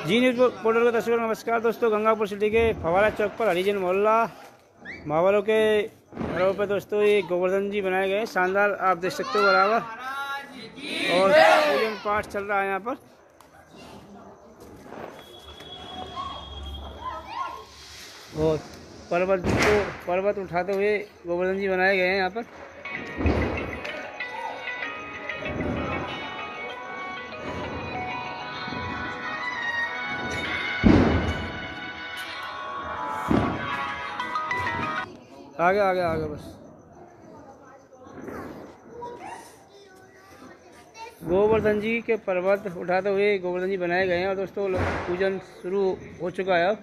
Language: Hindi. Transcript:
जी न्यूज़ पोर्टल के दर्शकों नमस्कार। दोस्तों, गंगापुर सिटी के फवारा चौक पर हरिजन मोहल्ला मावलों के घरों पर दोस्तों ये गोवर्धन जी बनाए गए शानदार, आप देख सकते हो बराबर। और पूजन पाठ चल रहा है यहाँ पर। और पर्वत को पर्वत उठाते हुए गोवर्धन जी बनाए गए हैं यहाँ पर। आगे आगे आगे, बस। गोवर्धन जी के पर्वत उठाते हुए गोवर्धन जी बनाए गए हैं और दोस्तों पूजन शुरू हो चुका है अब।